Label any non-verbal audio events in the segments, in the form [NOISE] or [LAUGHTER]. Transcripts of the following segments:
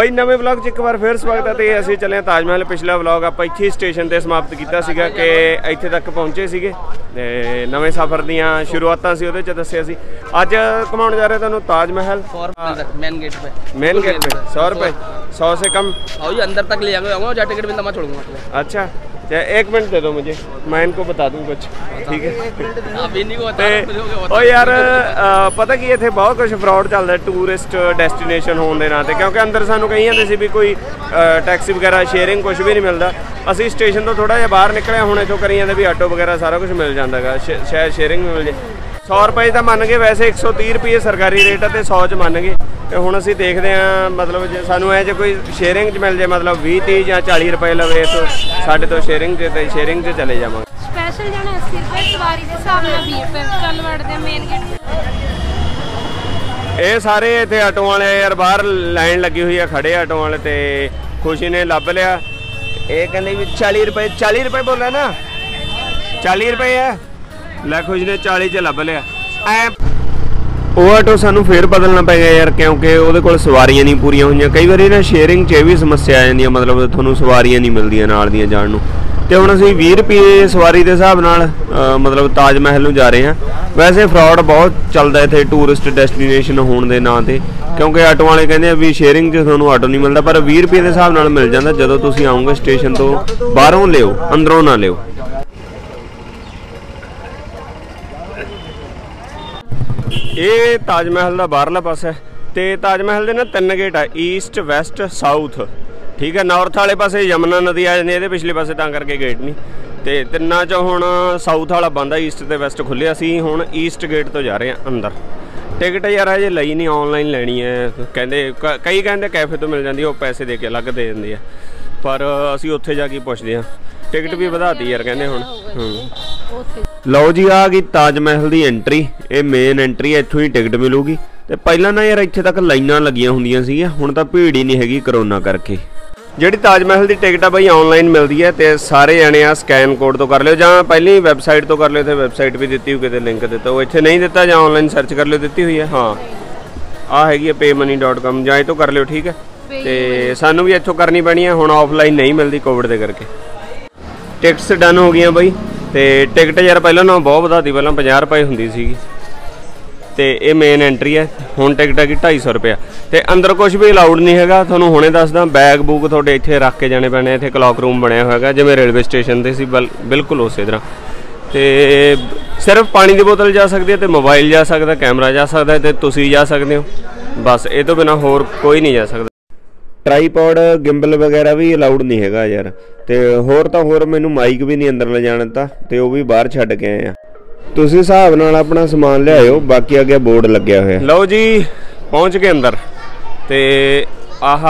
ਬਈ ਨਵੇਂ ਵਲੌਗ 'ਚ ਇੱਕ ਵਾਰ ਫੇਰ ਸਵਾਗਤ ਹੈ ਤੇ ਅਸੀਂ ਚੱਲੇ ਤਾਜ ਮਹਿਲ। ਪਿਛਲਾ ਵਲੌਗ ਆਪਾਂ ਇੱਥੇ ਹੀ ਸਟੇਸ਼ਨ ਤੇ ਸਮਾਪਤ ਕੀਤਾ ਸੀਗਾ ਕਿ ਇੱਥੇ ਤੱਕ ਪਹੁੰਚੇ ਸੀਗੇ ਤੇ ਨਵੇਂ ਸਫ਼ਰ ਦੀਆਂ ਸ਼ੁਰੂਆਤਾਂ ਸੀ ਉਹਦੇ 'ਚ ਦੱਸਿਆ ਸੀ। ਅੱਜ ਘਮਾਉਣ ਜਾ ਰਹੇ ਤੁਹਾਨੂੰ ਤਾਜ ਮਹਿਲ। ਮੇਨ ਗੇਟ 'ਤੇ। ਮੇਨ ਗੇਟ 'ਤੇ 100 ਰੁਪਏ 100 ਸੇ ਕਮ। ਆਓ ਜੀ ਅੰਦਰ ਤੱਕ ਲੈ ਜਾਵਾਂਗੇ ਆਉਂਗਾ ਜਾਂ ਟਿਕਟ ਬਿੰਦਾ ਮੈਂ ਛੋੜੂੰਗਾ ਅੱਛਾ। अच्छा तो एक मिनट दे दो मुझे मैं इनको बता दूं कुछ ठीक है आप इन्हीं को बता ਤੇ रहा हूँ, मुझे को बता ਉਹ ਯਾਰ ਅ, ਪਤਾ ਕੀ ਇੱਥੇ ਬਹੁਤ ਕੁਝ ਫਰਾਡ ਚੱਲਦਾ ਟੂਰਿਸਟ ਡੈਸਟੀਨੇਸ਼ਨ ਹੋਣ ਦੇ ਨਾਂ ਤੇ ਕਿਉਂਕਿ ਅੰਦਰ ਸਾਨੂੰ ਕਹੀ ਜਾਂਦੇ ਸੀ ਵੀ ਕੋਈ ਅ, ਟੈਕਸੀ ਵਗੈਰਾ ਸ਼ੇਅਰਿੰਗ ਕੁਝ ਵੀ ਨਹੀਂ ਮਿਲਦਾ ਅਸੀਂ ਸਟੇਸ਼ਨ ਤੋਂ ਥੋੜਾ ਜਿਹਾ ਬਾਹਰ ਨਿਕਲਿਆ ਹੁਣ ਇੱਥੋਂ ਕਰੀ ਜਾਂਦੇ ਵੀ ਆਟੋ ਵਗੈਰਾ ਸਾਰਾ ਕੁਝ ਮਿਲ ਜਾਂਦਾਗਾ ਸ਼ਾਇਦ ਸ਼ੇਅਰਿੰਗ ਵੀ ਮਿਲ ਜੇ 100 ਰੁਪਏ ਤਾਂ ਮੰਨ ਗਏ ਵੈਸੇ 130 ਰੁਪਏ ਸਰਕਾਰੀ ਰੇਟ ਆ ਤੇ 100 ਚ ਮੰਨ ਗਏ। ਤੇ ਹੁਣ ਅਸੀਂ ਦੇਖਦੇ ਆਂ ਮਤਲਬ ਜੇ ਸਾਨੂੰ ਐ ਜੇ ਕੋਈ ਸ਼ੇਅਰਿੰਗ ਚ ਮਿਲ ਜੇ ਮਤਲਬ 20 30 ਜਾਂ 40 ਰੁਪਏ ਲਵੇ ਤਾਂ ਸਾਡੇ ਤੋਂ ਸ਼ੇਅਰਿੰਗ ਚ ਤੇ ਸ਼ੇਅਰਿੰਗ ਚ ਚਲੇ ਜਾਵਾਂਗੇ। ਸਪੈਸ਼ਲ ਜਾਣਾ 80 ਰੁਪਏ ਸਵਾਰੀ ਦੇ ਹਿਸਾਬ ਨਾਲ 20 ਰੁਪਏ ਚੱਲ ਵੜਦੇ ਮੇਨ ਗੇਟ ਇਹ ਸਾਰੇ ਇੱਥੇ ਆਟੋ ਵਾਲੇ ਯਾਰ ਬਾਹਰ ਲਾਈਨ ਲੱਗੀ ਹੋਈ ਆ ਖੜੇ ਆਟੋ ਵਾਲੇ ਤੇ ਖੁਸ਼ੀ ਨੇ ਲੱਭ ਲਿਆ। ਇਹ ਕਹਿੰਦੇ ਵੀ 40 ਰੁਪਏ 40 ਰੁਪਏ ਬੋਲਿਆ ਨਾ। 40 ਰੁਪਏ ਆ। ਲੈ ਖੁਸ਼ੀ ਨੇ 40 ਚ ਲੱਭ ਲਿਆ। ਐ ਉਹ ਆਟੋ ਸਾਨੂੰ ਫੇਰ ਬਦਲਣਾ ਪੈ ਗਿਆ ਯਾਰ, ਕਿਉਂਕਿ ਉਹਦੇ ਕੋਲ ਸਵਾਰੀਆਂ ਨਹੀਂ ਪੂਰੀਆਂ ਹੋਈਆਂ। ਕਈ ਵਾਰੀ ਨਾ ਸ਼ੇਅਰਿੰਗ 'ਚ ਇਹ ਵੀ ਸਮੱਸਿਆ ਆ ਜਾਂਦੀ ਆ, ਮਤਲਬ ਤੁਹਾਨੂੰ ਸਵਾਰੀਆਂ ਨਹੀਂ ਮਿਲਦੀਆਂ ਨਾਲ ਦੀਆਂ ਜਾਣ ਨੂੰ। ਤੇ ਹੁਣ ਅਸੀਂ 20 ਰੁਪਏ ਸਵਾਰੀ ਦੇ ਹਿਸਾਬ ਨਾਲ ਮਤਲਬ ਤਾਜ ਮਹਿਲ ਨੂੰ ਜਾ ਰਹੇ ਹਾਂ। ਵੈਸੇ ਫਰਾਡ ਬਹੁਤ ਚੱਲਦਾ ਇੱਥੇ ਟੂਰਿਸਟ ਡੈਸਟੀਨੇਸ਼ਨ ਹੋਣ ਦੇ ਨਾਂ ਤੇ। ਕਿਉਂਕਿ ਆਟੋ ਵਾਲੇ ਕਹਿੰਦੇ ਆ ਵੀ ਸ਼ੇਅਰਿੰਗ 'ਚ ਤੁਹਾਨੂੰ ਆਟੋ ਨਹੀਂ ਮਿਲਦਾ, ਪਰ 20 ਰੁਪਏ ਦੇ ਹਿਸਾਬ ਨਾਲ ਮਿਲ ਜਾਂਦਾ ਜਦੋਂ ਤੁਸੀਂ ਆਉਂਗੇ ਸਟੇਸ਼ਨ ਤੋਂ ਬਾਹਰੋਂ ਲਿਓ, ਅੰਦਰੋਂ ਨਾ ਲਿਓ। ਇਹ ਤਾਜ ਮਹਿਲ ਦਾ ਬਾਹਰਲਾ ਪਾਸਾ ਹੈ ਤੇ ਤਾਜ ਮਹਿਲ ਦੇ ਨਾ ਤਿੰਨ ਗੇਟ ਆ ਈਸਟ ਵੈਸਟ ਸਾਊਥ ਠੀਕ ਹੈ ਨਾਰਥ ਵਾਲੇ ਪਾਸੇ ਯਮਨਾ ਨਦੀ ਆ ਜਾਂਦੀ ਇਹਦੇ ਪਿਛਲੇ ਪਾਸੇ ਤਾਂ ਕਰਕੇ ਗੇਟ ਨਹੀਂ। ਤੇ ਤਿੰਨਾਂ ਚੋਂ ਹੁਣ ਸਾਊਥ ਵਾਲਾ ਬੰਦ ਆ ਈਸਟ ਤੇ ਵੈਸਟ ਖੁੱਲਿਆ ਸੀ ਹੁਣ ਈਸਟ ਗੇਟ ਤੋਂ ਜਾ ਰਹੇ ਆ ਅੰਦਰ। ਟਿਕਟ ਯਾਰ ਅਜੇ ਲਈ ਨਹੀਂ ਆਨਲਾਈਨ ਲੈਣੀ ਹੈ। ਕਹਿੰਦੇ ਕਈ ਕਹਿੰਦੇ ਕੈਫੇ ਤੋਂ ਮਿਲ ਜਾਂਦੀ ਉਹ ਪੈਸੇ ਦੇ ਕੇ ਅਲੱਗ ਦੇ ਦਿੰਦੇ ਆ। ਪਰ ਅਸੀਂ ਉੱਥੇ ਜਾ ਕੇ ਪੁੱਛਦੇ ਆ ਟਿਕਟ ਵੀ ਵਧਾਤੀ ਯਾਰ ਕਹਿੰਦੇ ਹੁਣ। ਹੂੰ। ਉੱਥੇ ਲਓ ਜੀ ਆ ਗਈ ਤਾਜ ਮਹਿਲ ਦੀ ਐਂਟਰੀ ਇਹ ਮੇਨ ਐਂਟਰੀ ਹੈ ਇੱਥੋਂ ਹੀ ਟਿਕਟ ਮਿਲੂਗੀ। ਤੇ ਪਹਿਲਾਂ ਨਾ ਯਾਰ ਇੱਥੇ ਤੱਕ ਲਾਈਨਾਂ ਲੱਗੀਆਂ ਹੁੰਦੀਆਂ ਸੀਗੀਆਂ ਹੁਣ ਤਾਂ ਭੀੜ ਹੀ ਨਹੀਂ ਹੈਗੀ ਕਰੋਨਾ ਕਰਕੇ। ਜਿਹੜੀ ਤਾਜ ਮਹਿਲ ਦੀ ਟਿਕਟ ਆ ਬਈ ਆਨਲਾਈਨ ਮਿਲਦੀ ਹੈ ਤੇ ਸਾਰੇ ਜਣੇ ਆ ਸਕੈਨ ਕੋਡ ਤੋਂ ਕਰ ਲਿਓ ਜਾਂ ਪਹਿਲੀ ਵੈਬਸਾਈਟ ਤੋਂ ਕਰ ਲਿਓ ਤੇ ਵੈਬਸਾਈਟ ਵੀ ਦਿੱਤੀ ਹੋਈ ਕਿਤੇ ਲਿੰਕ ਦਿੱਤਾ ਉਹ ਇੱਥੇ ਨਹੀਂ ਦਿੱਤਾ ਜਾਂ ਆਨਲਾਈਨ ਸਰਚ ਕਰ ਲਿਓ ਦਿੱਤੀ ਹੋਈ ਹੈ ਹਾਂ। ਆ ਹੈਗੀ ਹੈ paymoney.com ਜਾਂ ਇਹ ਤੋਂ ਕਰ ਲਿਓ ਠੀਕ ਹੈ ਤੇ ਸਾਨੂੰ ਵੀ ਇੱਥੋਂ ਕਰਨੀ ਪੈਣੀ ਹੈ ਹੁਣ ਆਫਲਾਈਨ ਨਹੀਂ ਮਿਲਦੀ ਕੋਵਿਡ ਦੇ ਕਰਕੇ। ਟਿਕਟਸ ਡਨ ਹੋ ਗਈਆਂ ਬਾਈ। ਤੇ ਟਿਕਟ ਯਾਰ ਪਹਿਲਾਂ ਨਾਲੋਂ ਬਹੁਤ ਵਧਾਤੀ ਪਹਿਲਾਂ 50 ਰੁਪਏ ਹੁੰਦੀ ਸੀਗੀ। ਤੇ ਇਹ ਮੇਨ ਐਂਟਰੀ ਹੈ, ਹੁਣ ਟਿਕਟ ਹੈਗੀ 250 ਰੁਪਏ ਤੇ ਅੰਦਰ ਕੁਝ ਵੀ ਅਲਾਉਡ ਨਹੀਂ ਹੈਗਾ, ਤੁਹਾਨੂੰ ਹੁਣੇ ਦੱਸਦਾ ਬੈਗ ਬੂਗ ਤੁਹਾਡੇ ਇੱਥੇ ਰੱਖ ਕੇ ਜਾਣੇ ਪੈਣੇ, ਇੱਥੇ ਕਲੌਕ ਰੂਮ ਬਣਿਆ ਹੋਇਆ ਹੈਗਾ, ਜਿਵੇਂ ਰੇਲਵੇ ਸਟੇਸ਼ਨ ਤੇ ਸੀ, ਬਲ- ਬਿਲਕੁਲ ਉਸੇ ਤਰ੍ਹਾਂ। ਤੇ ਸਿਰਫ ਪਾਣੀ ਦੀ ਬੋਤਲ ਜਾ ਸਕਦੀ ਹੈ ਤੇ ਮੋਬਾਈਲ ਜਾ ਸਕਦਾ ਕੈਮਰਾ ਜਾ ਸਕਦਾ ਹੈ ਤੇ ਤੁਸੀਂ ਜਾ ਸਕਦੇ ਹੋ। ਬਸ, ਇਹ ਤੋਂ ਬਿਨਾ ਹੋਰ ਕੋਈ ਨਹੀਂ ਜਾ ਸਕਦਾ। ਟ੍ਰਾਈਪੋਡ ਗਿੰਬਲ ਵਗੈਰਾ ਵੀ ਅਲਾਉਡ ਨਹੀਂ ਹੈਗਾ ਯਾਰ। ਤੇ ਹੋਰ ਤਾਂ ਹੋਰ ਮੈਨੂੰ ਮਾਈਕ ਵੀ ਨਹੀਂ ਅੰਦਰ ਲੈ ਜਾਣ ਦਿੱਤਾ, ਤੇ ਉਹ ਵੀ ਬਾਹਰ ਛੱਡ ਕੇ ਆਏ ਆ। ਤੁਸੀਂ ਹਿਸਾਬ ਨਾਲ ਆਪਣਾ ਸਮਾਨ ਲਿਆਇਓ, ਬਾਕੀ ਅੱਗੇ ਬੋਰਡ ਲੱਗਿਆ ਹੋਇਆ। ਲਓ ਜੀ, ਪਹੁੰਚ ਗਏ ਅੰਦਰ। ਤੇ ਆਹ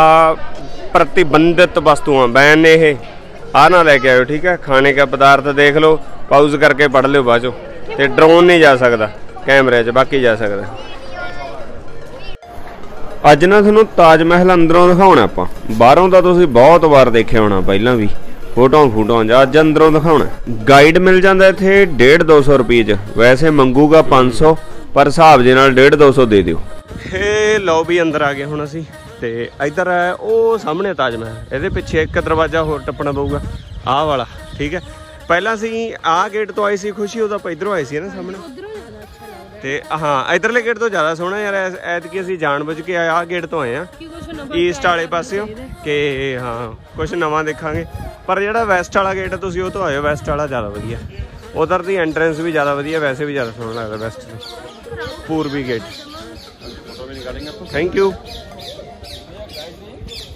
ਪ੍ਰਤੀਬੰਧਿਤ ਵਸਤੂਆਂ, ਬੈਨ ਨੇ ਇਹ। ਆ ਨਾ ਲੈ ਕੇ ਆਇਓ, ਠੀਕ ਹੈ? ਖਾਣੇ ਦਾ ਪਦਾਰਥ ਦੇਖ ਲਓ ਪਾਊਜ਼ ਕਰਕੇ ਪੜ ਲਿਓ ਬਾਅਦ 'ਚੋਂ। ਤੇ ਡਰੋਨ ਨਹੀਂ ਜਾ ਸਕਦਾ ਕੈਮਰੇ 'ਚ ਬਾਕੀ ਜਾ ਸਕਦਾ। ਅੱਜ ਨਾ ਤੁਹਾਨੂੰ ਤਾਜ ਮਹਿਲ ਅੰਦਰੋਂ ਦਿਖਾਉਣਾ ਆਪਾਂ। ਬਾਹਰੋਂ ਤਾਂ ਤੁਸੀਂ ਬਹੁਤ ਵਾਰ ਦੇਖਿਆ ਹੋਣਾ ਪਹਿਲਾਂ ਵੀ। ਫੋਟੋਆਂ ਫੋਟੋਆਂ ਜਾਂ ਅੱਜ ਅੰਦਰੋਂ ਦਿਖਾਉਣਾ। ਗਾਈਡ ਮਿਲ ਜਾਂਦਾ ਇੱਥੇ 1.5 200 ਰੁਪਏ ਚ। ਵੈਸੇ ਮੰਗੂਗਾ 500 ਪਰ ਹਿਸਾਬ ਦੇ ਨਾਲ 1.5 200 ਦੇ ਦਿਓ। ਏ ਲਓ ਵੀ ਅੰਦਰ ਆ ਗਏ ਹੁਣ ਅਸੀਂ। ਤੇ ਇੱਧਰ ਹੈ ਉਹ ਸਾਹਮਣੇ ਤਾਜ ਮਹਿਲ। ਇਹਦੇ ਪਿੱਛੇ ਇੱਕ ਦਰਵਾਜ਼ਾ ਹੋਰ ਟੱਪਣਾ ਪਊਗਾ। ਆਹ ਵਾਲਾ ਠੀਕ ਹੈ। ਪਹਿਲਾਂ ਅਸੀਂ ਆਹ ਗੇਟ ਤੋਂ ਆਏ ਸੀ ਖੁਸ਼ੀ ਉਹਦਾ ਆਪਾਂ ਇੱਧਰੋਂ ਆਏ ਸੀ ਨਾ ਸਾਹਮਣੇ। ਤੇ ਹਾਂ ਇਧਰਲੇ ਗੇਟ ਤੋਂ ਜ਼ਿਆਦਾ ਸੋਹਣਾ ਯਾਰ ਐਤਕੀ ਅਸੀਂ ਜਾਣਬੁੱਝ ਕੇ ਆਹ ਗੇਟ ਤੋਂ ਆਏ ਆ ਈਸਟ ਵਾਲੇ ਪਾਸਿਓਂ ਕਿ ਹਾਂ ਕੁਝ ਨਵਾਂ ਦੇਖਾਂਗੇ। ਪਰ ਜਿਹੜਾ ਵੈਸਟ ਵਾਲਾ ਗੇਟ ਤੁਸੀਂ ਉਹ ਤੋਂ ਆਇਓ ਵੈਸਟ ਵਾਲਾ ਜ਼ਿਆਦਾ ਵਧੀਆ। ਉਧਰ ਦੀ ਐਂਟਰੈਂਸ ਵੀ ਜ਼ਿਆਦਾ ਵਧੀਆ ਵੈਸੇ ਵੀ ਜ਼ਿਆਦਾ ਸੋਹਣਾ ਲੱਗਦਾ ਵੈਸਟ ਤੋਂ ਪੂਰਬੀ gate thank you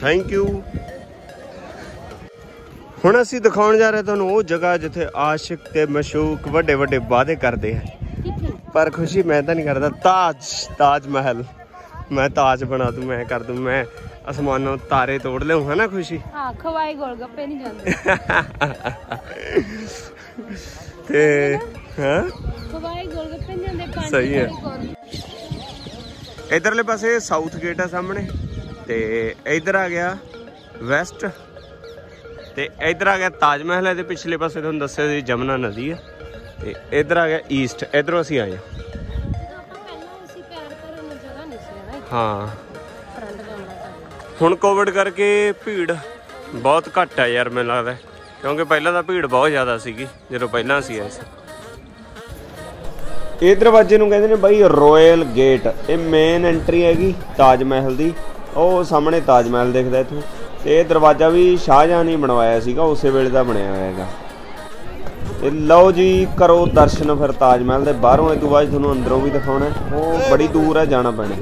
thank you ਹੁਣ ਅਸੀਂ ਦਿਖਾਉਣ ਜਾ ਰਹੇ ਤੁਹਾਨੂੰ ਉਹ ਜਗ੍ਹਾ ਜਿੱਥੇ ਆਸ਼ਿਕ ਤੇ ਮਸ਼ੂਕ ਵੱਡੇ ਵੱਡੇ ਵਾਅਦੇ ਕਰਦੇ ਆ ਪਰ ਖੁਸ਼ੀ ਮੈਂ ਤਾਂ ਨਹੀਂ ਕਰਦਾ। ਤਾਜ ਤਾਜ ਮਹਿਲ। ਮੈਂ ਤਾਜ ਬਣਾ ਦੂੰ ਮੈਂ ਕਰ ਦੂੰ ਮੈਂ ਅਸਮਾਨੋਂ ਤਾਰੇ ਤੋੜ ਲਿਆਉਂ ਹੈ ਨਾ ਖੁਸ਼ੀ? ਹਾਂ ਖਵਾਈ ਗੋਲ ਗੱਪੇ ਨਹੀਂ ਜਾਂਦੇ। ਤੇ ਹਾਂ? ਖਵਾਈ ਗੋਲ ਗੱਪੇ ਨਹੀਂ ਜਾਂਦੇ ਪੰਜ ਸਹੀ ਹੈ। ਇਧਰਲੇ ਪਾਸੇ ਸਾਊਥ ਗੇਟ ਆ ਸਾਹਮਣੇ ਤੇ ਇਧਰ ਆ ਗਿਆ ਵੈਸਟ ਤੇ ਇਧਰ ਆ ਗਿਆ ਤਾਜ ਮਹਿਲ ਇਹਦੇ ਪਿਛਲੇ ਪਾਸੇ ਤੁਹਾਨੂੰ ਦੱਸਿਆ ਸੀ ਜਮਨਾ ਨਦੀ ਆ। ਤੇ ਇਧਰ ਆ ਗਿਆ ਈਸਟ ਇਧਰੋਂ ਅਸੀਂ ਆਏ ਹਾਂ। ਹਾਂ। ਹੁਣ ਕੋਵਿਡ ਕਰਕੇ ਭੀੜ ਬਹੁਤ ਘੱਟ ਹੈ ਯਾਰ, ਮੈਨੂੰ ਲੱਗਦਾ। ਕਿਉਂਕਿ ਪਹਿਲਾਂ ਤਾਂ ਭੀੜ ਬਹੁਤ ਜ਼ਿਆਦਾ ਸੀਗੀ, ਜਦੋਂ ਪਹਿਲਾਂ ਸੀ। ਇਹ ਦਰਵਾਜ਼ੇ ਨੂੰ ਕਹਿੰਦੇ ਨੇ ਬਾਈ ਰਾਇਲ ਗੇਟ ਇਹ ਮੇਨ ਐਂਟਰੀ ਹੈਗੀ ਤਾਜ ਮਹਿਲ ਦੀ। ਉਹ ਸਾਹਮਣੇ ਤਾਜ ਮਹਿਲ ਦਿਖਦਾ ਇੱਥੋਂ। ਤੇ ਇਹ ਦਰਵਾਜ਼ਾ ਵੀ ਸ਼ਾਹਜਹਾਂ ਨੇ ਬਣਵਾਇਆ ਸੀਗਾ, ਉਸੇ ਵੇਲੇ ਦਾ ਬਣਿਆ ਹੋਇਆ ਹੈਗਾ। ਤੇ ਲਓ ਜੀ ਕਰੋ ਦਰਸ਼ਨ ਫਿਰ ਤਾਜ ਮਹਿਲ ਦੇ ਬਾਹਰੋਂ ਇਹ ਤੋਂ ਬਾਅਦ ਤੁਹਾਨੂੰ ਅੰਦਰੋਂ ਵੀ ਦਿਖਾਉਣਾ। ਉਹ ਬੜੀ ਦੂਰ ਹੈ ਜਾਣਾ ਪੈਣਾ।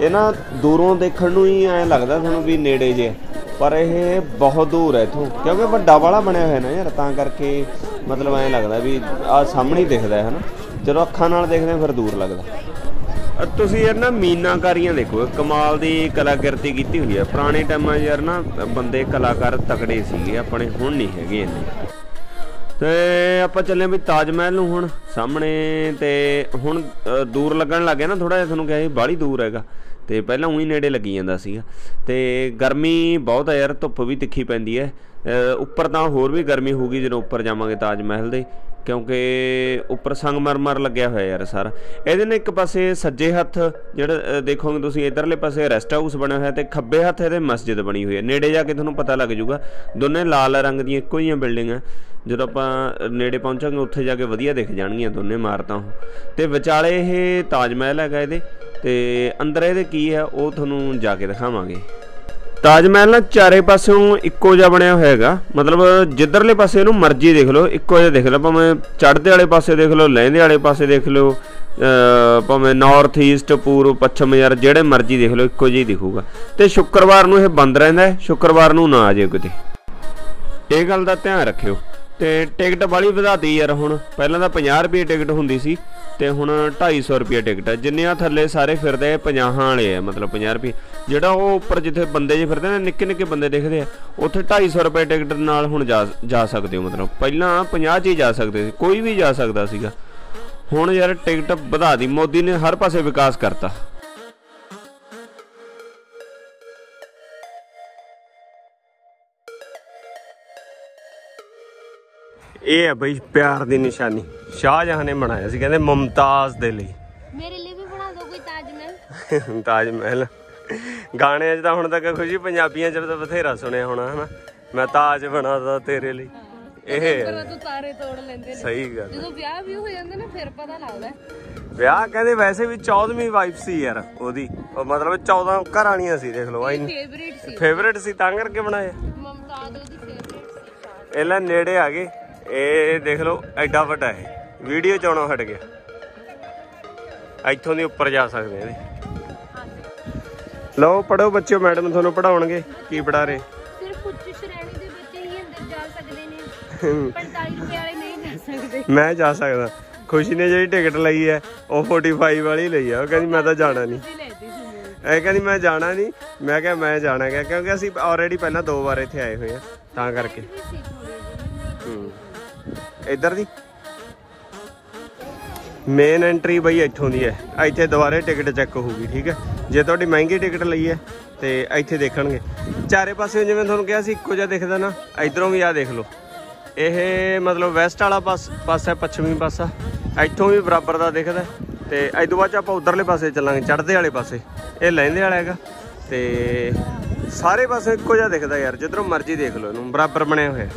ਇਹ ਨਾ ਦੂਰੋਂ ਦੇਖਣ ਨੂੰ ਹੀ ਐਂ ਲੱਗਦਾ ਤੁਹਾਨੂੰ ਵੀ ਨੇੜੇ ਜੇ। ਪਰ ਇਹ ਬਹੁਤ ਦੂਰ ਹੈ ਇਥੋਂ। ਕਿਉਂਕਿ ਵੱਡਾ ਵਾਲਾ ਬਣਿਆ ਹੋਇਆ ਨਾ ਯਾਰ ਤਾਂ ਕਰਕੇ ਮਤਲਬ ਐਂ ਲੱਗਦਾ ਵੀ ਆ ਸਾਹਮਣੇ ਹੀ ਦਿਖਦਾ ਹੈ ਹਨਾ। ਜਦੋਂ ਅੱਖਾਂ ਨਾਲ ਦੇਖਦੇ ਫਿਰ ਦੂਰ ਲੱਗਦਾ। ਤੁਸੀਂ ਯਾਰ ਨਾ ਮੀਨਾਕਾਰੀਆਂ ਦੇਖੋ ਕਮਾਲ ਦੀ ਕਲਾਕ੍ਰਿਤੀ ਕੀਤੀ ਹੋਈ ਹੈ। ਪੁਰਾਣੇ ਟਾਈਮਾਂ ਯਾਰ ਨਾ ਬੰਦੇ ਕਲਾਕਾਰ ਤਕੜੇ ਸੀਗੇ ਆਪਣੇ ਹੁਣ ਨਹੀਂ ਹੈਗੇ ਇੰਨੇ। ਤੇ ਆਪਾਂ ਚੱਲੇ ਵੀ ਤਾਜ ਮਹਿਲ ਨੂੰ ਹੁਣ ਸਾਹਮਣੇ ਤੇ ਹੁਣ ਦੂਰ ਲੱਗਣ ਲੱਗ ਗਿਆ ਨਾ ਥੋੜਾ ਜਿਹਾ, ਤੁਹਾਨੂੰ ਕਿਹਾ ਸੀ ਬਾਹਲੀ ਦੂਰ ਹੈਗਾ। ਤੇ ਪਹਿਲਾਂ ਉਹੀ ਨੇੜੇ ਲੱਗੀ ਜਾਂਦਾ ਸੀਗਾ। ਤੇ ਗਰਮੀ ਬਹੁਤ ਹੈ ਯਾਰ, ਧੁੱਪ ਵੀ ਤਿੱਖੀ ਪੈਂਦੀ ਹੈ। ਉੱਪਰ ਤਾਂ ਹੋਰ ਵੀ ਗਰਮੀ ਹੋਊਗੀ ਜਦੋਂ ਉੱਪਰ ਜਾਵਾਂਗੇ ਤਾਜ ਮਹਿਲ ਦੇ, ਕਿਉਂਕਿ ਉੱਪਰ ਸੰਗਮਰਮਰ ਲੱਗਿਆ ਹੋਇਆ ਯਾਰ ਸਾਰਾ। ਇਹਦੇ ਨੇ ਇੱਕ ਪਾਸੇ ਸੱਜੇ ਹੱਥ, ਜਿਹੜਾ ਦੇਖੋਗੇ ਤੁਸੀਂ ਇਧਰਲੇ ਪਾਸੇ ਰੈਸਟ ਹਾਊਸ ਬਣਿਆ ਹੋਇਆ ਤੇ ਖੱਬੇ ਹੱਥ ਇਹਦੇ ਮਸਜਿਦ ਬਣੀ ਹੋਈ ਹੈ। ਨੇੜੇ ਜਾ ਕੇ ਤੁਹਾਨੂੰ ਪਤਾ ਲੱਗ ਜਾਊਗਾ, ਦੋਨੇ ਲਾਲ ਰੰਗ ਦੀਆਂ ਇੱਕੋ ਹੀ ਬਿਲਡਿੰਗਾਂ। ਜਦੋਂ ਆਪਾਂ ਨੇੜੇ ਪਹੁੰਚਾਂਗੇ, ਉੱਥੇ ਜਾ ਕੇ ਵਧੀਆ ਦਿਖ ਜਾਣਗੀਆਂ ਦੋਨੇ ਇਮਾਰਤਾਂ ਉਹ। ਤੇ ਵਿਚਾਲੇ ਇਹ ਤਾਜ ਮਹਿਲ ਹੈਗਾ ਇਹਦੇ, ਤੇ ਅੰਦਰ ਇਹਦੇ ਕੀ ਹੈ ਉਹ ਤੁਹਾਨੂੰ ਜਾ ਕੇ ਦਿਖਾਵਾਂਗੇ। ਤਾਜ ਮਹਿਲ ਨਾ ਚਾਰੇ ਪਾਸਿਓਂ ਇੱਕੋ ਜਿਹਾ ਬਣਿਆ ਹੋਇਆ ਹੈਗਾ। ਮਤਲਬ ਜਿੱਧਰਲੇ ਪਾਸੇ ਇਹਨੂੰ ਮਰਜ਼ੀ ਦੇਖ ਲਓ, ਇੱਕੋ ਜਿਹਾ ਦੇਖ ਲਓ। ਭਾਵੇਂ ਚੜ੍ਹਦੇ ਵਾਲੇ ਪਾਸੇ ਦੇਖ ਲਓ, ਲਹਿੰਦੇ ਵਾਲੇ ਪਾਸੇ ਦੇਖ ਲਓ ਭਾਵੇਂ ਨਾਰਥ ਈਸਟ ਪੂਰਬ, ਪੱਛਮ ਯਾਰ ਜਿਹੜੇ ਮਰਜ਼ੀ ਦੇਖ ਲਓ, ਇੱਕੋ ਜਿਹਾ ਦਿਖੂਗਾ। ਤੇ ਸ਼ੁੱਕਰਵਾਰ ਨੂੰ ਇਹ ਬੰਦ ਰਹਿੰਦਾ ਹੈ, ਸ਼ੁੱਕਰਵਾਰ ਨੂੰ ਨਾ ਆ ਜਾਇਓ ਕਿਤੇ। ਇਹ ਗੱਲ ਦਾ ਧਿਆਨ ਰੱਖਿਓ। ਤੇ ਟਿਕਟ ਵਾਲੀ ਵਧਾਤੀ ਯਾਰ ਹੁਣ। ਪਹਿਲਾਂ ਤਾਂ 50 ਰੁਪਏ ਟਿਕਟ ਹੁੰਦੀ ਸੀ ਤੇ ਹੁਣ 250 ਰੁਪਏ ਟਿਕਟ ਹੈ ਜਿੰਨੇ ਥੱਲੇ ਸਾਰੇ ਫਿਰਦੇ 50 ਵਾਲੇ ਆ, ਮਤਲਬ 50 ਰੁਪਏ। ਜਿਹੜਾ ਉਹ ਉੱਪਰ ਜਿੱਥੇ ਬੰਦੇ ਜੇ ਫਿਰਦੇ ਨੇ, ਨਿੱਕੇ ਨਿੱਕੇ ਬੰਦੇ ਦਿਖਦੇ ਆ, ਉੱਥੇ 250 ਰੁਪਏ ਟਿਕਟ ਨਾਲ ਹੁਣ ਜਾ ਜਾ ਸਕਦੇ ਹੋ ਮਤਲਬ। ਪਹਿਲਾਂ 50 ਚ ਹੀ ਜਾ ਸਕਦੇ ਸੀ, ਕੋਈ ਵੀ ਜਾ ਸਕਦਾ ਸੀਗਾ। ਹੁਣ ਯਾਰ ਟਿਕਟ ਵਧਾ ਦੀ, ਮੋਦੀ ਨੇ ਹਰ ਪਾਸੇ ਵਿਕਾਸ ਕਰਤਾ। ਇਹ ਹੈ ਬਈ ਪਿਆਰ ਦੀ ਨਿਸ਼ਾਨੀ। ਸ਼ਾਹਜਹਾਨ ਨੇ ਬਣਾਇਆ ਸੀ ਕਹਿੰਦੇ ਮੁਮਤਾਜ਼ ਦੇ ਲਈ। ਮੇਰੇ ਲਈ ਵੀ ਬਣਾ ਦਿਓ ਕੋਈ ਤਾਜ ਮਹਿਲ। [LAUGHS] ਤਾਜ ਮਹਿਲ। ਗਾਣਿਆਂ 'ਚ ਤਾਂ ਹੁਣ ਤੱਕ ਖੁਸ਼ੀ ਪੰਜਾਬੀਆਂ 'ਚ ਤਾਂ ਬਥੇਰਾ ਸੁਣਿਆ ਹੋਣਾ ਹਨਾ। ਮੈਂ ਤਾਜ ਬਣਾਦਾ ਤੇਰੇ ਲਈ। ਇਹ ਹੈ। ਤੂੰ ਤਾਰੇ ਤੋੜ ਲੈਂਦੇ ਨੇ। ਸਹੀ ਗੱਲ ਜਦੋਂ ਵਿਆਹ ਵੀ ਹੋ ਜਾਂਦੇ ਨੇ ਫਿਰ ਪਤਾ ਲੱਗਦਾ। ਵਿਆਹ ਕਹਿੰਦੇ ਵੈਸੇ ਵੀ 14ਵੀਂ ਵਾਈਫ ਸੀ ਯਾਰ ਉਹਦੀ। ਉਹ ਮਤਲਬ 14 ਘਰ ਵਾਲੀਆਂ ਸੀ ਦੇਖ ਲਓ ਆਈ। ਫੇਵਰੇਟ ਸੀ। ਫੇਵਰੇਟ ਸੀ ਤਾਂ ਕਰਕੇ ਬਣਾਇਆ। ਮਮਤਾਜ਼ ਉਹਦੀ ਫੇਵਰੇਟ ਸੀ। ਇਹਨਾਂ ਨੇੜੇ ਆ ਗਏ। ਇਹ ਦੇਖ ਲਓ ਐਡਾ ਵੱਡਾ ਹੈ ਵੀਡੀਓ ਚ ਆਉਣੋਂ ਹਟ ਗਿਆ। ਇੱਥੋਂ ਦੀ ਉੱਪਰ ਜਾ ਸਕਦੇ ਨੇ ਲਓ ਪੜੋ ਬੱਚਿਓ ਮੈਡਮ ਤੁਹਾਨੂੰ ਪੜਾਉਣਗੇ ਕੀ ਪੜਾ ਰਹੇ? ਸਿਰਫ ਉੱਚ ਸ਼੍ਰੇਣੀ ਦੇ ਬੱਚੇ ਹੀ ਅੰਦਰ ਜਾ ਸਕਦੇ ਨੇ। 45 ਰੁਪਏ ਵਾਲੇ ਨਹੀਂ ਜਾ ਸਕਦੇ। ਮੈਂ ਜਾ ਸਕਦਾ। ਖੁਸ਼ੀ ਨੇ ਜਿਹੜੀ ਟਿਕਟ ਲਈ ਹੈ ਉਹ 45 ਵਾਲੀ ਲਈ ਹੈ ਉਹ ਕਹਿੰਦੀ ਮੈਂ ਤਾਂ ਜਾਣਾ ਨਹੀਂ। ਇਹ ਕਹਿੰਦੀ ਮੈਂ ਜਾਣਾ ਨਹੀਂ। ਮੈਂ ਕਿਹਾ ਮੈਂ ਜਾਣਾ ਕਿਉਂਕਿ ਅਸੀਂ ਆਲਰੇਡੀ ਪਹਿਲਾਂ ਦੋ ਵਾਰ ਇੱਥੇ ਆਏ ਹੋਏ ਆ। ਤਾਂ ਕਰਕੇ। ਹੂੰ ਇੱਧਰ ਦੀ। ਮੇਨ ਐਂਟਰੀ ਬਈ ਇੱਥੋਂ ਦੀ ਹੈ। ਇੱਥੇ ਦੁਬਾਰੇ ਟਿਕਟ ਚੈੱਕ ਹੋਊਗੀ, ਠੀਕ ਹੈ? ਜੇ ਤੁਹਾਡੀ ਮਹਿੰਗੀ ਟਿਕਟ ਲਈ ਹੈ, ਤੇ ਇੱਥੇ ਦੇਖਣਗੇ। ਚਾਰੇ ਪਾਸੇ ਜਿਵੇਂ ਤੁਹਾਨੂੰ ਕਿਹਾ ਸੀ, ਇੱਕੋ ਜਿਹਾ ਦਿਖਦਾ ਨਾ, ਇਧਰੋਂ ਵੀ ਆ ਦੇਖ ਲਓ। ਇਹ ਮਤਲਬ ਵੈਸਟ ਵਾਲਾ ਪਾਸ, ਪਾਸਾ ਪੱਛਮੀ ਪਾਸਾ ਇੱਥੋਂ ਵੀ ਬਰਾਬਰ ਦਾ ਦਿਖਦਾ ਤੇ ਇਸ ਤੋਂ ਬਾਅਦ 'ਚ ਆਪਾਂ ਉਧਰਲੇ ਪਾਸੇ ਚੱਲਾਂਗੇ, ਚੜ੍ਹਦੇ ਵਾਲੇ ਪਾਸੇ। ਇਹ ਲਹਿੰਦੇ ਵਾਲਾ ਹੈਗਾ। ਤੇ ਸਾਰੇ ਪਾਸੇ ਇੱਕੋ ਜਿਹਾ ਦਿਖਦਾ ਯਾਰ, ਜਿੱਧਰੋਂ ਮਰਜ਼ੀ ਦੇਖ ਲਓ ਇਹਨੂੰ, ਬਰਾਬਰ ਬਣਿਆ ਹੋਇਆ।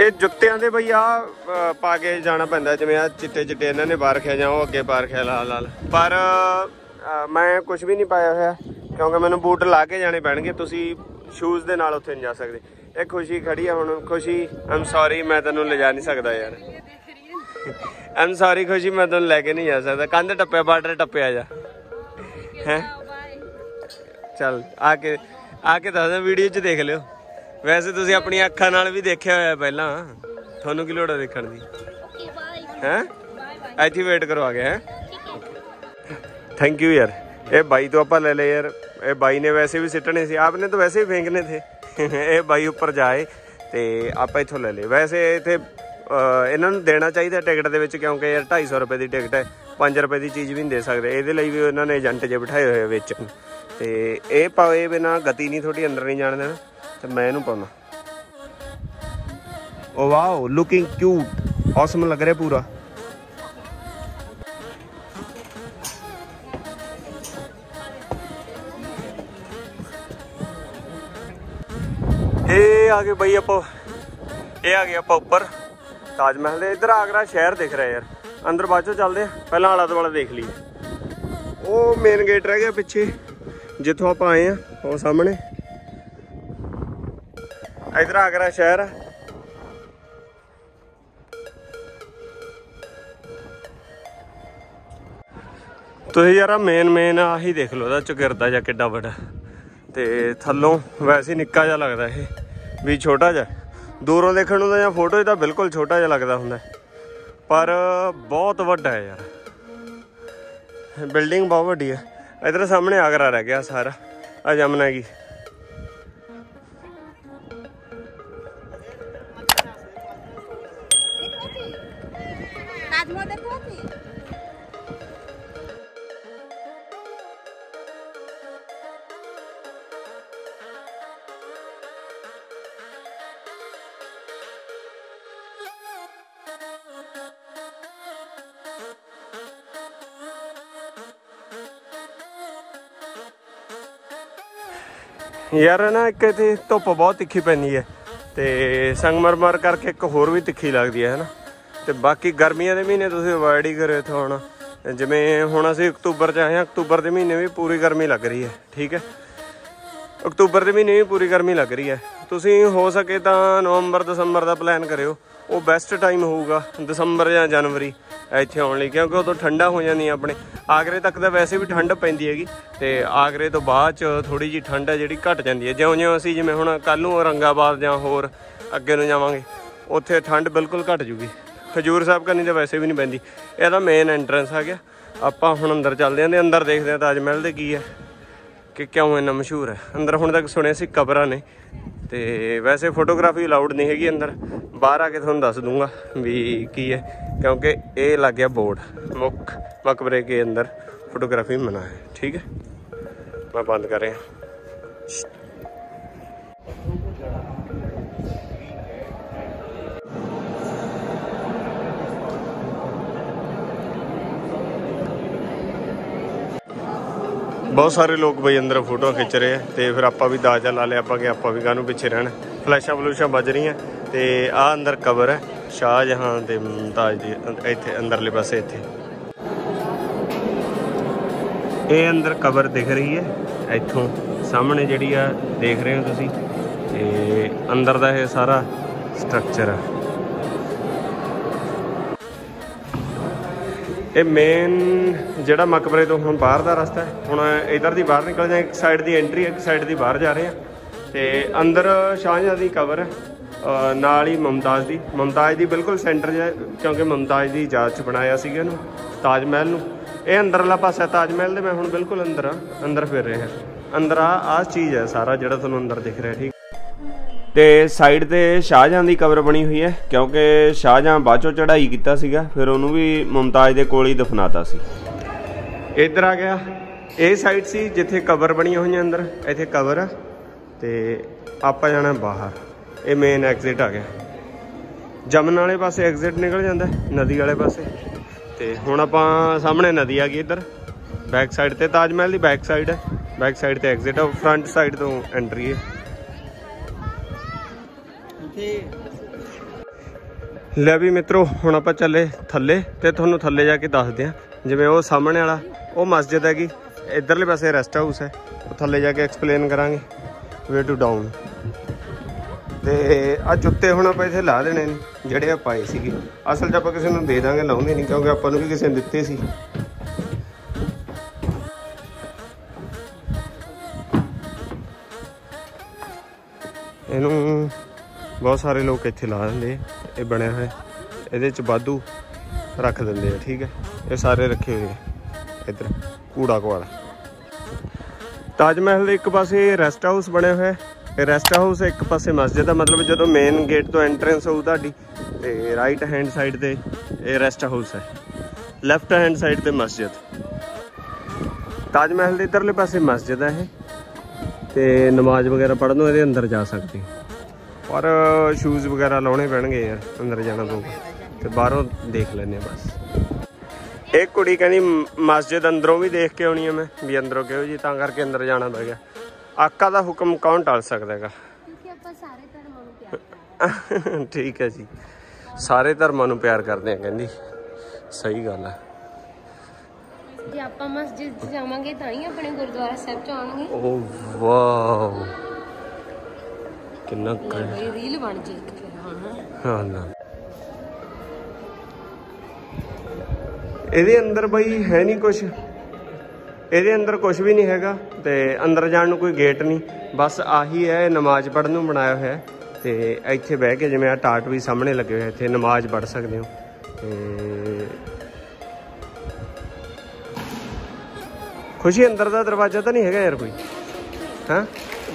ਇਹ ਜੁੱਤਿਆਂ ਦੇ ਬਈ ਆ ਪਾ ਕੇ ਜਾਣਾ ਪੈਂਦਾ, ਜਿਵੇਂ ਆ ਚਿੱਟੇ ਚਿੱਟੇ ਇਹਨਾਂ ਨੇ ਬਾਹਰ ਰੱਖਿਆ ਜਾਂ ਉਹ ਅੱਗੇ ਪਾ ਰੱਖਿਆ ਲਾਲ ਲਾਲ। ਪਰ ਮੈਂ ਕੁਝ ਵੀ ਨਹੀਂ ਪਾਇਆ ਹੋਇਆ, ਕਿਉਂਕਿ ਮੈਨੂੰ ਬੂਟ ਲਾ ਕੇ ਜਾਣੇ ਪੈਣਗੇ, ਤੁਸੀਂ ਸ਼ੂਜ਼ ਦੇ ਨਾਲ ਉੱਥੇ ਨਹੀਂ ਜਾ ਸਕਦੇ। ਇਹ ਖੁਸ਼ੀ ਖੜੀ ਆ ਹੁਣ, ਖੁਸ਼ੀ ਆਮ ਸੌਰੀ ਮੈਂ ਤੈਨੂੰ ਲਿਜਾ ਨਹੀਂ ਸਕਦਾ ਯਾਰ। ਆਮ ਸੌਰੀ ਖੁਸ਼ੀ, ਮੈਂ ਤੈਨੂੰ ਲੈ ਕੇ ਨਹੀਂ ਜਾ ਸਕਦਾ। ਕੰਧ ਟੱਪਿਆ, ਬਾਰਡਰ ਟੱਪਿਆ ਜਾ। ਹੈ? ਚੱਲ, ਆ ਕੇ ਆ ਕੇ ਦੱਸ ਵੀਡੀਓ 'ਚ ਦੇਖ ਲਿਓ। ਵੈਸੇ ਤੁਸੀਂ ਆਪਣੀਆਂ ਅੱਖਾਂ ਨਾਲ ਵੀ ਦੇਖਿਆ ਹੋਇਆ ਪਹਿਲਾਂ। ਤੁਹਾਨੂੰ ਕੀ ਲੋੜ ਹੈ ਦੇਖਣ ਦੀ? ਓਕੇ ਹੈ ਇੱਥੇ ਵੇਟ ਕਰਵਾ ਕੇ, ਹੈ? ਥੈਂਕ ਯੂ ਯਾਰ। ਇਹ ਬਾਈ ਤੋਂ ਆਪਾਂ ਲੈ ਲਏ ਯਾਰ। ਇਹ ਬਾਈ ਨੇ ਵੈਸੇ ਵੀ ਸਿੱਟਣੇ ਸੀ। ਆਪਨੇ ਤਾਂ ਵੈਸੇ ਹੀ ਫੇਂਕਨੇ ਥੇ। [LAUGHS] ਇਹ ਬਾਈ ਉੱਪਰ ਜਾਏ ਤੇ ਆਪਾਂ ਇੱਥੋਂ ਲੈ ਲਏ। ਵੈਸੇ ਇੱਥੇ ਇਹਨਾਂ ਨੂੰ ਦੇਣਾ ਚਾਹੀਦਾ ਟਿਕਟ ਦੇ ਵਿੱਚ ਕਿਉਂਕਿ ਯਾਰ 250 ਰੁਪਏ ਦੀ ਟਿਕਟ ਹੈ। 5 ਰੁਪਏ ਦੀ ਚੀਜ਼ ਵੀ ਨਹੀਂ ਦੇ ਸਕਦੇ। ਇਹਦੇ ਲਈ ਵੀ ਉਹਨਾਂ ਨੇ ਏਜੰਟ ਜੇ ਬਿਠਾਏ ਹੋਏ ਵਿੱਚ। ਤੇ ਇਹ ਪਾਵੇ ਬਿਨਾ ਗਤੀ ਨਹੀਂ, ਤੁਹਾਡੀ ਅੰਦਰ ਨਹੀਂ ਜਾਣ ਦੇਣਾ। ਤੇ ਮੈਂ ਇਹਨੂੰ ਪਾਉਣਾ। ਓ ਵਾਓ ਲੁਕਿੰਗ ਕਿਊਟ ਔਸਮ ਲੱਗ ਰਿਹਾ ਪੂਰਾ। ਇਹ ਆ ਗਏ ਬਈ ਆਪਾਂ, ਇਹ ਆ ਗਏ ਆਪਾਂ ਉੱਪਰ। ਤਾਜ ਮਹਿਲ ਦੇ ਇਧਰ ਆਗਰਾ ਸ਼ਹਿਰ ਦਿਖ ਰਿਹਾ ਯਾਰ। ਅੰਦਰ ਬਾਅਦ ਚੋਂ ਚੱਲਦੇ ਆ ਪਹਿਲਾਂ ਆਲਾ ਦੁਆਲਾ ਦੇਖ ਲਈਏ। ਉਹ ਮੇਨ ਗੇਟ ਰਹਿ ਗਿਆ ਪਿੱਛੇ। ਜਿੱਥੋਂ ਆਪਾਂ ਆਏ ਆ ਉਹ ਸਾਹਮਣੇ। ਇੱਧਰ ਆਗਰਾ ਸ਼ਹਿਰ ਆ ਤੁਸੀਂ ਯਾਰ ਮੇਨ ਮੇਨ ਆਹੀ ਦੇਖ ਲਓ ਇਹਦਾ ਚੁਗਿਰਦਾ ਜਾਂ ਕਿੱਡਾ ਵੱਡਾ ਤੇ ਥੱਲੋਂ ਵੈਸੇ ਹੀ ਨਿੱਕਾ ਜਿਹਾ ਲੱਗਦਾ ਇਹ ਵੀ ਛੋਟਾ ਜਿਹਾ ਦੂਰੋਂ ਦੇਖਣ ਨੂੰ ਤਾਂ ਜਾਂ ਫੋਟੋ 'ਚ ਤਾਂ ਬਿਲਕੁਲ ਛੋਟਾ ਜਿਹਾ ਲੱਗਦਾ ਹੁੰਦਾ ਹੈ। ਪਰ ਬਹੁਤ ਵੱਡਾ ਹੈ ਯਾਰ ਬਿਲਡਿੰਗ ਬਹੁਤ ਵੱਡੀ ਹੈ ਇਧਰ ਸਾਹਮਣੇ ਆਗਰਾ ਰਹਿ ਗਿਆ ਸਾਰਾ ਆ ਜਮਨਾ ਕੀ ਯਾਰ ਨਾ ਇੱਕ ਤੇ ਧੁੱਪ ਬਹੁਤ ਤਿੱਖੀ ਪੈਂਦੀ ਹੈ ਤੇ ਸੰਗਮਰਮਰ ਕਰਕੇ ਇੱਕ ਹੋਰ ਵੀ ਤਿੱਖੀ ਲੱਗਦੀ ਹੈ ਹਨਾ ਤੇ ਬਾਕੀ ਗਰਮੀਆਂ ਦੇ ਮਹੀਨੇ ਤੁਸੀਂ ਅਵੋਇਡ ਹੀ ਕਰਿਓ ਇੱਥੇ ਹੁਣ। ਜਿਵੇਂ ਹੁਣ ਅਸੀਂ ਅਕਤੂਬਰ ਚ ਆਏ ਹਾਂ, ਅਕਤੂਬਰ ਦੇ ਮਹੀਨੇ ਵੀ ਪੂਰੀ ਗਰਮੀ ਲੱਗ ਰਹੀ ਹੈ, ਠੀਕ ਹੈ? ਅਕਤੂਬਰ ਦੇ ਮਹੀਨੇ ਵੀ ਪੂਰੀ ਗਰਮੀ ਲੱਗ ਰਹੀ ਹੈ। ਤੁਸੀਂ ਹੋ ਸਕੇ ਤਾਂ ਨਵੰਬਰ, ਦਸੰਬਰ ਦਾ ਪਲਾਨ ਕਰਿਓ। ਉਹ ਬੈਸਟ ਟਾਈਮ ਹੋਊਗਾ, ਦਸੰਬਰ ਜਾਂ ਜਨਵਰੀ, ਇੱਥੇ ਆਉਣ ਲਈ, ਕਿਉਂਕਿ ਉਦੋਂ ਠੰਡਾ ਹੋ ਜਾਂਦੀ ਆਪਣੇ। ਆਗਰੇ ਤੱਕ ਤਾਂ ਵੈਸੇ ਵੀ ਠੰਡ ਪੈਂਦੀ ਹੈਗੀ, ਤੇ ਆਗਰੇ ਤੋਂ ਬਾਅਦ ਚ ਥੋੜੀ ਜੀ ਠੰਡ ਹੈ ਜਿਹੜੀ ਘਟ ਜਾਂਦੀ ਹੈ। ਜਿਉਂ-ਜਿਉਂ ਅਸੀਂ ਜਿਵੇਂ ਹੁਣ ਕੱਲ ਨੂੰ ਔਰੰਗਾਬਾਦ ਜਾਂ ਹੋਰ ਅੱਗੇ ਨੂੰ ਜਾਵਾਂਗੇ, ਉੱਥੇ ਠੰਡ ਬਿਲਕੁਲ ਘਟ ਜੂਗੀ। ਖਜ਼ੂਰ ਸਾਹਿਬ ਕਰਨੀ ਤਾਂ ਵੈਸੇ ਵੀ ਨਹੀਂ ਪੈਂਦੀ। ਇਹਦਾ ਮੇਨ ਐਂਟਰੈਂਸ ਆ ਗਿਆ। ਆਪਾਂ ਹੁਣ ਅੰਦਰ ਚੱਲਦੇ ਆਂ ਤੇ ਅੰਦਰ ਦੇਖਦੇ ਆਂ ਤਾਜ ਮਹਿਲ ਦੇ ਕੀ ਹੈ ਕਿ ਕਿਉਂ ਇੰਨਾ ਮਸ਼ਹੂਰ ਹੈ ਅੰਦਰ ਹੁਣ ਤੱਕ ਸੁਣਿਆ ਸੀ ਕਬਰਾਂ ਨੇ। ਤੇ ਵੈਸੇ ਫੋਟੋਗ੍ਰਾਫੀ ਅਲਾਉਡ ਨਹੀਂ ਹੈਗੀ ਅੰਦਰ। ਬਾਹਰ ਆ ਕੇ ਤੁਹਾਨੂੰ ਦੱਸ ਦੂੰਗਾ ਵੀ ਕੀ ਹੈ ਕਿਉਂਕਿ ਇਹ ਲੱਗ ਗਿਆ ਬੋਰਡ, ਮੁੱਖ ਮਕਬਰੇ ਕੇ ਅੰਦਰ ਫੋਟੋਗ੍ਰਾਫੀ ਮਨਾ ਹੈ। ਠੀਕ ਹੈ ਮੈਂ ਬੰਦ ਕਰ ਰਿਹਾ। ਬਹੁਤ ਸਾਰੇ ਲੋਕ ਬਈ ਅੰਦਰ ਫੋਟੋਆਂ ਖਿੱਚ ਰਹੇ ਆ ਤੇ ਫਿਰ ਆਪਾਂ ਵੀ ਦਾਜਾ ਲਾ ਲਿਆ ਆਪਾਂ ਕਿ ਆਪਾਂ ਵੀ ਕਾਹਨੂੰ ਪਿੱਛੇ ਰਹਿਣ। ਫਲੈਸ਼ਾਂ ਫਲੂਸ਼ਾਂ ਵੱਜ ਰਹੀਆਂ ਤੇ ਆ ਅੰਦਰ ਕਬਰ ਹੈ, ਸ਼ਾਹਜਹਾਂ ਤੇ ਮੁਮਤਾਜ ਦੀ, ਇੱਥੇ ਅੰਦਰਲੇ ਪਾਸੇ ਇੱਥੇ। ਇਹ ਅੰਦਰ ਕਬਰ ਦਿਖ ਰਹੀ ਹੈ, ਇੱਥੋਂ ਸਾਹਮਣੇ ਜਿਹੜੀ ਆ ਦੇਖ ਰਹੇ ਹੋ ਤੁਸੀਂ, ਤੇ ਅੰਦਰ ਦਾ ਇਹ ਸਾਰਾ ਸਟਰਕਚਰ ਆ। ਇਹ ਮੇਨ ਜਿਹੜਾ ਮਕਬਰੇ ਤੋਂ ਹੁਣ ਬਾਹਰ ਦਾ ਰਸਤਾ ਹੈ। ਹੁਣ ਇਧਰ ਦੀ ਬਾਹਰ ਨਿਕਲ ਜਾ ਇੱਕ ਸਾਈਡ ਦੀ ਐਂਟਰੀ ਇੱਕ ਸਾਈਡ ਦੀ ਬਾਹਰ ਜਾ ਰਹੇ ਆ ਤੇ ਅੰਦਰ ਸ਼ਾਹਜਹਾਂ ਦੀ ਕਬਰ ਹੈ ਨਾਲ ਹੀ ਮੁਮਤਾਜ਼ ਦੀ। ਮੁਮਤਾਜ਼ ਦੀ ਬਿਲਕੁਲ ਸੈਂਟਰ 'ਚ ਕਿਉਂਕਿ ਮੁਮਤਾਜ਼ ਦੀ ਯਾਦ 'ਚ ਬਣਾਇਆ ਸੀਗਾ ਇਹਨੂੰ, ਤਾਜ ਮਹਿਲ ਨੂੰ। ਇਹ ਅੰਦਰਲਾ ਪਾਸਾ ਤਾਜ ਮਹਿਲ ਦੇ, ਮੈਂ ਹੁਣ ਬਿਲਕੁਲ ਅੰਦਰ ਆ ਅੰਦਰ ਫਿਰ ਰਿਹਾ। ਅੰਦਰ ਆ ਆ ਚੀਜ਼ ਹੈ ਸਾਰਾ ਜਿਹੜਾ ਤੁਹਾਨੂੰ ਅੰਦਰ ਦਿਖ ਰਿਹਾ, ਠੀਕ ਤੇ ਸਾਈਡ ਤੇ ਸ਼ਾਹਜਹਾਂ ਦੀ ਕਬਰ ਬਣੀ ਹੋਈ ਹੈ, ਕਿਉਂਕਿ ਸ਼ਾਹਜਹਾਂ ਬਾਅਦ ਚੋਂ ਚੜ੍ਹਾਈ ਕੀਤਾ ਸੀਗਾ, ਫਿਰ ਉਹਨੂੰ ਵੀ ਮੁਮਤਾਜ਼ ਦੇ ਕੋਲ ਹੀ ਦਫਨਾਤਾ ਸੀ। ਇੱਧਰ ਆ ਗਿਆ। ਇਹ ਸਾਈਡ ਸੀ ਜਿੱਥੇ ਕਬਰ ਬਣੀਆਂ ਹੋਈਆਂ ਅੰਦਰ, ਇੱਥੇ ਕਬਰ ਆ, ਤੇ ਆਪਾਂ ਜਾਣਾ ਬਾਹਰ। ਇਹ ਮੇਨ ਐਗਜ਼ਿਟ ਆ ਗਿਆ। ਜਮਨ ਵਾਲੇ ਪਾਸੇ ਐਗਜ਼ਿਟ ਨਿਕਲ ਜਾਂਦਾ, ਨਦੀ ਵਾਲੇ ਪਾਸੇ। ਤੇ ਹੁਣ ਆਪਾਂ ਸਾਹਮਣੇ ਨਦੀ ਆ ਗਈ ਇੱਧਰ। ਬੈਕ ਸਾਈਡ ਤੇ ਤਾਜ ਮਹਿਲ ਦੀ ਬੈਕ ਸਾਈਡ ਹੈ। ਬੈਕ ਸਾਈਡ ਤੇ ਐਗਜ਼ਿਟ ਆ ਫਰੰਟ ਸਾਈਡ ਤੋਂ ਐਂਟਰੀ ਹੈ। ਲੈ ਵੀ ਮਿੱਤਰੋ, ਹੁਣ ਆਪਾਂ ਚੱਲੇ ਥੱਲੇ ਤੇ ਤੁਹਾਨੂੰ ਥੱਲੇ ਜਾ ਕੇ ਦੱਸਦੇ ਆ ਜਿਵੇਂ ਉਹ ਸਾਹਮਣੇ ਵਾਲਾ, ਉਹ ਮਸਜਿਦ ਹੈਗੀ। ਇਧਰਲੇ ਪਾਸੇ ਰੈਸਟ ਹਾਊਸ ਹੈ। ਉਹ ਥੱਲੇ ਜਾ ਕੇ ਐਕਸਪਲੇਨ ਕਰਾਂਗੇ। ਵੇ ਟੂ ਡਾਊਨ ਤੇ ਆ ਜੁੱਤੇ ਹੁਣ ਆਪਾਂ ਇੱਥੇ ਲਾ ਦੇਣੇ ਨੇ, ਜਿਹੜੇ ਆ ਪਾਏ ਸੀਗੇ। ਅਸਲ 'ਚ ਆਪਾਂ ਕਿਸੇ ਨੂੰ ਦੇ ਦਾਂਗੇ, ਲਾਉਂਦੇ ਨਹੀਂ, ਕਿਉਂਕਿ ਆਪਾਂ ਨੂੰ ਵੀ ਕਿਸੇ ਨੇ ਦਿੱਤੇ ਸੀ। ਬਹੁਤ ਸਾਰੇ ਲੋਕ ਇੱਥੇ ਲਾ ਦਿੰਦੇ ਇਹ ਬਣਿਆ ਹੋਇਆ। ਇਹਦੇ ਚ ਵਾਧੂ ਰੱਖ ਦਿੰਦੇ ਆ, ਠੀਕ ਹੈ? ਇਹ ਸਾਰੇ ਰੱਖੇ ਹੋਏ ਇੱਧਰ, ਕੂੜਾ ਕੁਆੜਾ। ਤਾਜ ਮਹਿਲ ਦੇ ਇੱਕ ਪਾਸੇ ਰੈਸਟ ਹਾਊਸ ਬਣਿਆ ਹੋਇਆ ਹੈ। ਰੈਸਟ ਹਾਊਸ ਇੱਕ ਪਾਸੇ ਮਸਜਿਦ ਆ, ਮਤਲਬ ਜਦੋਂ ਮੇਨ ਗੇਟ ਤੋਂ ਐਂਟਰੈਂਸ ਹੋਊ ਤੁਹਾਡੀ, ਤੇ ਰਾਈਟ ਹੈਂਡ ਸਾਈਡ ਤੇ ਇਹ ਰੈਸਟ ਹਾਊਸ ਹੈ। ਲੈਫਟ ਹੈਂਡ ਸਾਈਡ ਤੇ ਮਸਜਿਦ। ਤਾਜ ਮਹਿਲ ਦੇ ਇਧਰਲੇ ਪਾਸੇ ਮਸਜਿਦ ਹੈ ਇਹ, ਤੇ ਨਮਾਜ਼ ਵਗੈਰਾ ਪੜ੍ਹਨ ਨੂੰ ਇਹਦੇ ਅੰਦਰ ਜਾ ਸਕਦੇ ਪਰ ਸ਼ੂਜ਼ ਵਗੈਰਾ ਲਾਉਣੇ ਪੈਣਗੇ ਯਾਰ ਅੰਦਰ ਜਾਣਾ ਪਊਗਾ। ਤੇ ਬਾਹਰੋਂ ਦੇਖ ਆ ਬਸ। ਇੱਕ ਕੁੜੀ ਕਹਿੰਦੀ ਮਸਜਿਦ ਅੰਦਰੋਂ ਵੀ ਦੇਖ ਕੇ ਆਉਣੀ ਆ ਮੈਂ। ਵੀ ਅੰਦਰੋਂ ਕਿਹੋ ਜੀ? ਤਾਂ ਕਰਕੇ ਅੰਦਰ ਜਾਣਾ ਪੈ ਗਿਆ। ਆਕਾ ਦਾ ਹੁਕਮ ਕੌਣ ਟਾਲ ਸਕਦਾ ਹੈਗਾ? ਕਿਉਂਕਿ ਆਪਾਂ ਸਾਰੇ ਧਰਮਾਂ ਪਿਆਰ [LAUGHS] ਠੀਕ ਹੈ ਜੀ। ਸਾਰੇ ਧਰਮਾਂ ਨੂੰ ਪਿਆਰ ਕਰਦੇ ਆ ਕਹਿੰਦੀ। ਸਹੀ ਗੱਲ ਹੈ ਜੇ ਆਪਾਂ ਮਸਜਿਦ ਜਾਵਾਂਗੇ ਤਾਂ ਹੀ ਆਪਣੇ ਗੁਰਦੁਆਰਾ ਸਾਹਿਬ 'ਚ ਆਉਣਗੇ। Oh wow. ਕਿੰਨਾ ਬਈ ਰੀਲ ਬਣ ਜੇ ਇੱਕ ਫਿਰ ਹਾਂ ਨਾ। ਇਹਦੇ ਅੰਦਰ ਬਈ ਹੈ ਨਹੀਂ ਕੁਝ ਇਹਦੇ ਅੰਦਰ ਕੁਝ ਵੀ ਨਹੀਂ ਹੈਗਾ ਤੇ ਅੰਦਰ ਜਾਣ ਨੂੰ ਕੋਈ ਗੇਟ ਨਹੀਂ। ਬਸ ਆਹੀ ਹੈ ਨਮਾਜ਼ ਪੜ੍ਹਨ ਨੂੰ ਬਣਾਇਆ ਹੋਇਆ ਹੈ। ਤੇ ਇੱਥੇ ਬਹਿ ਕੇ ਜਿਵੇਂ ਆ ਟਾਟ ਵੀ ਸਾਹਮਣੇ ਲੱਗੇ ਹੋਏ ਇੱਥੇ ਨਮਾਜ਼ ਪੜ੍ਹ ਸਕਦੇ ਹੋ। ਤੇ ਖੁਸ਼ੀ ਅੰਦਰ ਦਾ ਦਰਵਾਜ਼ਾ ਤਾਂ ਨਹੀਂ ਹੈਗਾ ਯਾਰ ਕੋਈ? ਹਾਂ?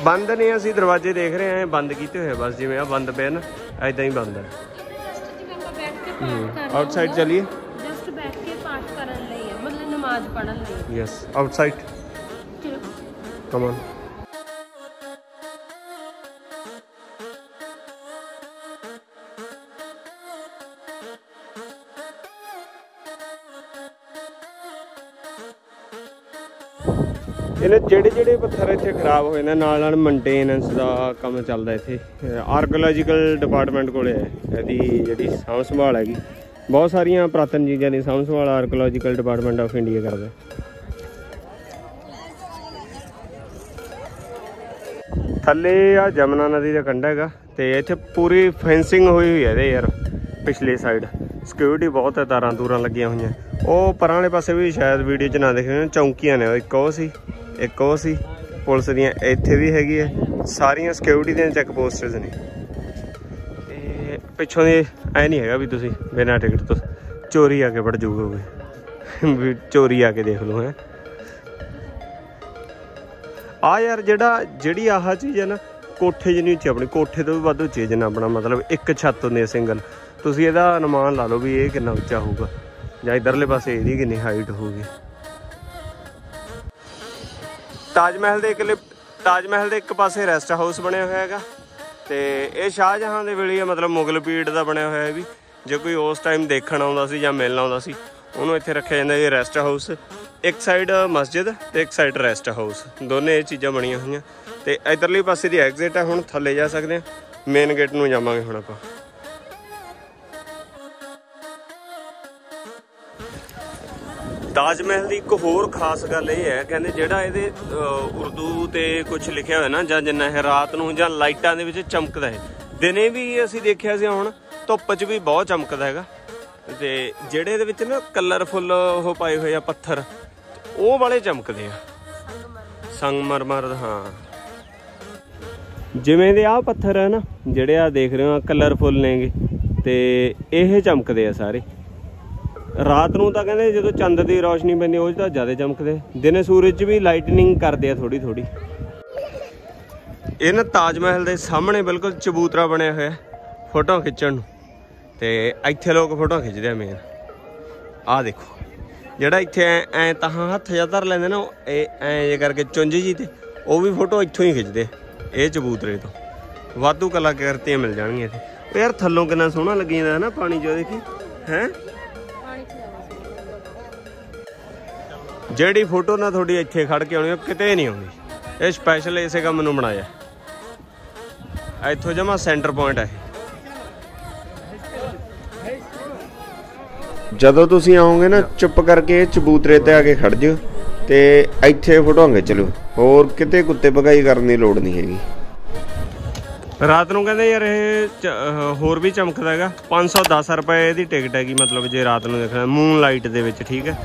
ਬੰਦ ਨੇ ਅਸੀਂ ਦਰਵਾਜ਼ੇ ਦੇਖ ਰਹੇ ਆਂ ਬੰਦ ਕੀਤੇ ਹੋਏ ਬਸ ਜਿਵੇਂ ਆ ਬੰਦ ਪਏ ਨਾ ਐਦਾਂ ਹੀ ਬੰਦ ਹੈ ਆਊਟਸਾਈਡ ਚਲਿਏ? ਜਸਟ ਬੈਠ ਕੇ ਪਾਠ ਕਰਨ ਲਈ ਹੈ ਮਤਲਬ ਨਮਾਜ਼ ਪੜਨ ਲਈ। ਯੈਸ ਆਊਟਸਾਈਡ ਕਮ ਔਨ ਇਹਨੇ ਜਿਹੜੇ ਜਿਹੜੇ ਪੱਥਰ ਇੱਥੇ ਖਰਾਬ ਹੋਏ ਨੇ, ਨਾਲ ਨਾਲ ਮੇਨਟੇਨੈਂਸ ਦਾ ਕੰਮ ਚੱਲਦਾ ਇੱਥੇ। ਆਰਕੀਓਲੋਜੀਕਲ ਡਿਪਾਰਟਮੈਂਟ ਕੋਲੇ ਹੈ, ਇਹਦੀ ਜਿਹੜੀ ਸਾਂਭ ਸੰਭਾਲ ਹੈਗੀ। ਬਹੁਤ ਸਾਰੀਆਂ ਪ੍ਰਾਤਨ ਚੀਜ਼ਾਂ ਦੀ ਸਾਂਭ ਸੰਭਾਲ ਆਰਕੀਓਲੋਜੀਕਲ ਡਿਪਾਰਟਮੈਂਟ ਆਫ ਇੰਡੀਆ ਕਰਦਾ ਥੱਲੇ ਆ ਜਮਨਾ ਨਦੀ ਦਾ ਕੰਢਾ ਹੈਗਾ, ਤੇ ਇੱਥੇ ਪੂਰੀ ਫੈਂਸਿੰਗ ਹੋਈ ਹੋਈ ਹੈ ਇਹਦੇ ਯਾਰ, ਪਿਛਲੇ ਸਾਈਡ ਸਿਕਿਉਰਿਟੀ ਬਹੁਤ ਹੈ, ਤਾਰਾਂ ਤੂਰਾਂ ਲੱਗੀਆਂ ਹੋਈਆਂ। ਉਹ ਪਰਾਂ ਵਾਲੇ ਪਾਸੇ ਵੀ ਸ਼ਾਇਦ ਵੀਡੀਓ 'ਚ ਨਾ ਦੇਖੇ ਚੌਂਕੀਆਂ ਨੇ, ਉਹ ਇੱਕ ਉਹ ਸੀ। ਇੱਕ ਉਹ ਸੀ, ਪੁਲਿਸ ਦੀਆਂ, ਇੱਥੇ ਵੀ ਹੈਗੀ ਹੈ। ਸਾਰੀਆਂ ਸਿਕਿਉਰਿਟੀ ਦੀਆਂ ਚੈੱਕ ਪੋਸਟਰਸ ਨੇ। ਤੇ ਪਿੱਛੋਂ ਦੀ ਐ ਨਹੀਂ ਹੈਗਾ ਵੀ ਤੁਸੀਂ ਬਿਨਾਂ ਟਿਕਟ ਤੋਂ ਚੋਰੀ ਆ ਕੇ ਵੜ ਜਾਓਗੇ। ਵੀ ਚੋਰੀ ਆ ਕੇ ਦੇਖ ਲਓ, ਹੈ। ਆ ਯਾਰ ਜਿਹੜਾ, ਜਿਹੜੀ ਆਹ ਚੀਜ਼ ਹੈ ਨਾ, ਕੋਠੇ ਜਿੰਨੀ ਉੱਚੀ ਆਪਣੀ, ਕੋਠੇ ਤੋਂ ਵੀ ਵੱਧ ਉੱਚੀ ਹੈ ਜਿੰਨਾ ਆਪਣਾ ਮਤਲਬ ਇੱਕ ਛੱਤ ਹੁੰਦੀ ਹੈ ਸਿੰਗਲ। ਤੁਸੀਂ ਇਹਦਾ ਅਨੁਮਾਨ ਲਾ ਲਓ ਵੀ ਇਹ ਕਿੰਨਾ ਉੱਚਾ ਹੋਊਗਾ। ਜਾਂ ਇਧਰਲੇ ਪਾਸੇ ਇਹਦੀ ਕਿੰਨੀ ਹਾਈਟ ਹੋਊਗੀ। ਤਾਜ ਮਹਿਲ ਦੇ ਇਕਲੇ ਤਾਜ ਮਹਿਲ ਦੇ ਇੱਕ ਪਾਸੇ ਰੈਸਟ ਹਾਊਸ ਬਣਿਆ ਹੋਇਆ ਹੈਗਾ। ਤੇ ਇਹ ਸ਼ਾਹਜਹਾਂ ਦੇ ਵੇਲੇ ਮਤਲਬ ਮੁਗਲ ਪੀੜ ਦਾ ਬਣਿਆ ਹੋਇਆ ਹੈ ਵੀ। ਜੇ ਕੋਈ ਉਸ ਟਾਈਮ ਦੇਖਣ ਆਉਂਦਾ ਸੀ ਜਾਂ ਮਿਲਣ ਆਉਂਦਾ ਸੀ, ਉਹਨੂੰ ਇੱਥੇ ਰੱਖਿਆ ਜਾਂਦਾ ਇਹ ਰੈਸਟ ਹਾਊਸ। ਇੱਕ ਸਾਈਡ ਮਸਜਿਦ ਤੇ ਇੱਕ ਸਾਈਡ ਰੈਸਟ ਹਾਊਸ ਦੋਨੇ ਇਹ ਚੀਜ਼ਾਂ ਬਣੀਆਂ ਹੋਈਆਂ। ਤੇ ਇਧਰਲੀ ਪਾਸੇ ਦੀ ਐਗਜ਼ਿਟ ਹੈ ਹੁਣ ਥੱਲੇ ਜਾ ਸਕਦੇ ਹਾਂ ਮੇਨ ਗੇਟ ਨੂੰ ਜਾਵਾਂਗੇ ਹੁਣ ਆਪਾਂ। ਤਾਜ ਮਹਿਲ ਦੀ ਇੱਕ ਹੋਰ ਖਾਸ ਗੱਲ ਇਹ ਹੈ, ਕਹਿੰਦੇ ਜਿਹੜਾ ਇਹਦੇ ਉਰਦੂ ਤੇ ਕੁਝ ਲਿਖਿਆ ਹੋਇਆ ਨਾ, ਜਾਂ ਜਿੰਨਾ ਇਹ ਰਾਤ ਨੂੰ, ਜਾਂ ਲਾਈਟਾਂ ਦੇ ਵਿੱਚ ਚਮਕਦਾ ਹੈ। ਦਿਨੇ ਵੀ ਅਸੀਂ ਦੇਖਿਆ ਸੀ ਹੁਣ, ਧੁੱਪ 'ਚ ਵੀ ਬਹੁਤ ਚਮਕਦਾ ਹੈਗਾ। ਤੇ ਜਿਹੜੇ ਇਹਦੇ ਵਿੱਚ ਨਾ ਕਲਰਫੁੱਲ ਉਹ ਪਾਏ ਹੋਏ ਆ ਪੱਥਰ, ਉਹ ਵਾਲੇ ਚਮਕਦੇ ਆ। ਸੰਗਮਰਮਰ, ਹਾਂ। ਜਿਵੇਂ ਦੇ ਆ ਪੱਥਰ ਹੈ ਨਾ, ਜਿਹੜੇ ਆ ਦੇਖ ਰਹੇ ਹੋ ਕਲਰਫੁੱਲ ਨੇਗੇ, ਤੇ ਇਹ ਚਮਕਦੇ ਆ ਸਾਰੇ। ਰਾਤ ਨੂੰ ਤਾਂ ਕਹਿੰਦੇ ਜਦੋਂ ਚੰਦ ਦੀ ਰੋਸ਼ਨੀ ਪੈਂਦੀ ਉਹ 'ਚ ਤਾਂ ਜ਼ਿਆਦਾ ਚਮਕਦੇ। ਦਿਨੇ ਸੂਰਜ 'ਚ ਵੀ ਲਾਈਟਨਿੰਗ ਕਰਦੇ ਆ ਥੋੜੀ ਥੋੜੀ ਇਹ ਨਾ ਤਾਜ ਮਹਿਲ ਦੇ ਸਾਹਮਣੇ ਬਿਲਕੁਲ ਚਬੂਤਰਾ ਬਣਿਆ ਹੋਇਆ ਫੋਟੋ ਖਿੱਚਣ ਨੂੰ। ਤੇ ਇੱਥੇ ਲੋਕ ਫੋਟੋ ਖਿੱਚਦੇ ਆ ਮੇਨ ਆਹ ਦੇਖੋ, ਜਿਹੜਾ ਇੱਥੇ ਐ ਐ ਤਾਂ ਹੱਥ ਜਾਂ ਧਰ ਲੈਂਦੇ ਨਾ ਉਹ, ਇਹ ਐ ਜੇ ਕਰਕੇ ਚੁੰਝ ਜੀ ਤੇ ਉਹ ਵੀ ਫੋਟੋ ਇੱਥੋਂ ਹੀ ਖਿੱਚਦੇ ਇਹ ਚਬੂਤਰੇ ਤੋਂ। ਵਾਧੂ ਕਲਾਕਾਰਤੀਆਂ ਮਿਲ ਜਾਣਗੀਆਂ ਇੱਥੇ। ਯਾਰ ਥੱਲੋਂ ਕਿੰਨਾ ਸੋਹਣਾ ਲੱਗੀ ਜਾਂਦਾ ਹੈ ਨਾ ਪਾਣੀ ਜੋ ਦੇਖੀ। ਹੈ? ਜਿਹੜੀ ਫੋਟੋ ਨਾ ਤੁਹਾਡੀ ਇੱਥੇ ਖੜ ਕੇ ਆਉਣੀ ਉਹ ਕਿਤੇ ਨਹੀਂ ਆਉਂਦੀ ਇਹ ਸਪੈਸ਼ਲ ਇਸੇ ਕੰਮ ਨੂੰ ਬਣਾਇਆ। ਇੱਥੋਂ ਜਮਾ ਸੈਂਟਰ ਪੁਆਇੰਟ ਹੈ ਜਦੋਂ ਤੁਸੀਂ ਆਓਗੇ ਨਾ ਚੁੱਪ ਕਰਕੇ ਚਬੂਤਰੇ ਤੇ ਆ ਕੇ ਖੜ ਜਿਓ ਤੇ ਇੱਥੇ ਫੋਟੋਆਂ ਖਿੱਚ ਲਓ। ਹੋਰ ਕਿਤੇ ਕੁੱਤੇ ਭਗਾਈ ਕਰਨ ਦੀ ਲੋੜ ਨਹੀਂ ਹੈਗੀ। ਰਾਤ ਨੂੰ ਕਹਿੰਦੇ ਯਾਰ ਇਹ ਹੋਰ ਵੀ ਚਮਕਦਾ ਹੈਗਾ। 510 ਰੁਪਏ ਦੀ ਟਿਕਟ ਹੈਗੀ ਮਤਲਬ ਜੇ ਰਾਤ ਨੂੰ ਦੇਖਣਾ। ਮੂਨ ਲਾਈਟ ਦੇ ਵਿੱਚ ਠੀਕ ਹੈ?